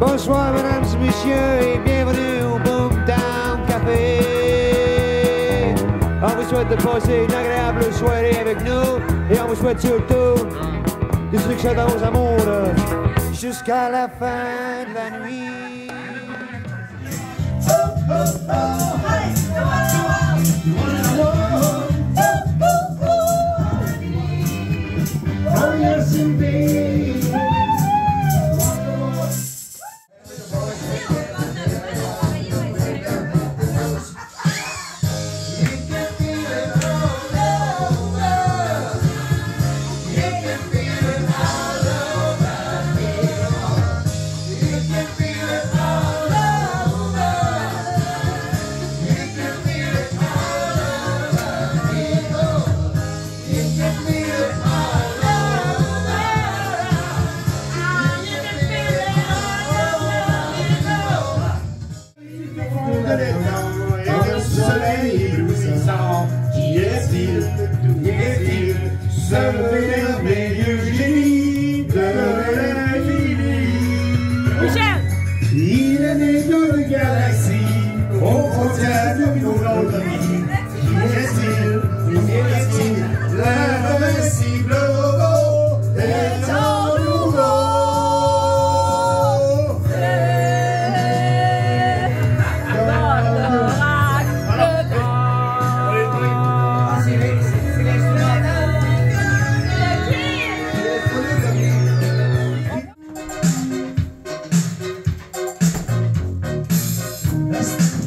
Bonsoir, mesdames et messieurs, et bienvenue au Boomtown Café. On vous souhaite de passer une agréable soirée avec nous, et on vous souhaite surtout du succès dans vos amours jusqu'à la fin de la nuit. Oh. galaxy, oh, oh, Christ.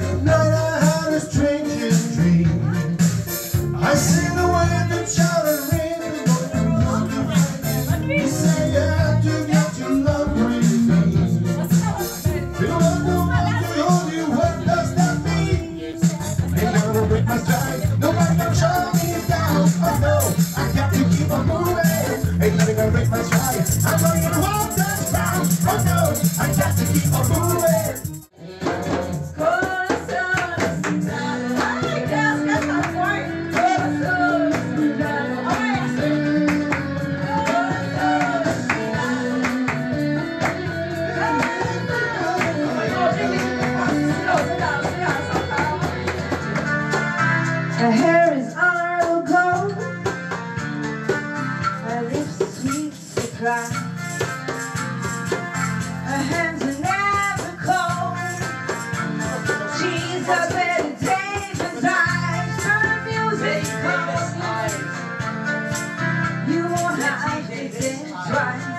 I didn't try.